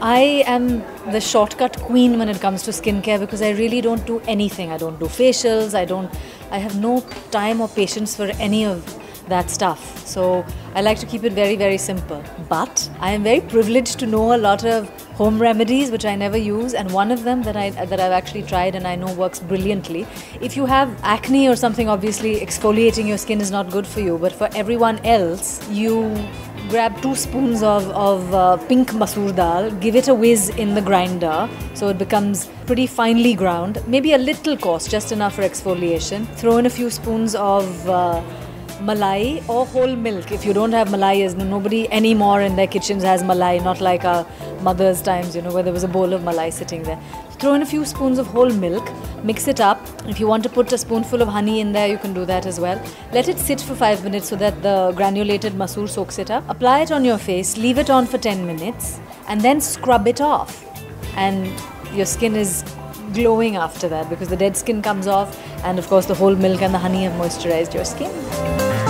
I am the shortcut queen when it comes to skincare because I really don't do anything. I don't do facials. I don't. I have no time or patience for any of that stuff. So I like to keep it very, very simple. But I am very privileged to know a lot of home remedies which I never use, and one of them that I that I've actually tried and I know works brilliantly. If you have acne or something, obviously exfoliating your skin is not good for you. But for everyone else, you grab two spoons of, of uh, pink masoor dal, give it a whiz in the grinder so it becomes pretty finely ground, maybe a little coarse, just enough for exfoliation. Throw in a few spoons of uh, malai or whole milk. If you don't have malai, is nobody anymore in their kitchens has malai, not like our mother's times, you know, where there was a bowl of malai sitting there. Throw in a few spoons of whole milk, mix it up. If you want to put a spoonful of honey in there, you can do that as well. Let it sit for 5 minutes so that the granulated masoor soaks it up. Apply it on your face, leave it on for 10 minutes, and then scrub it off. And your skin is glowing after that because the dead skin comes off, and of course, the whole milk and the honey have moisturized your skin.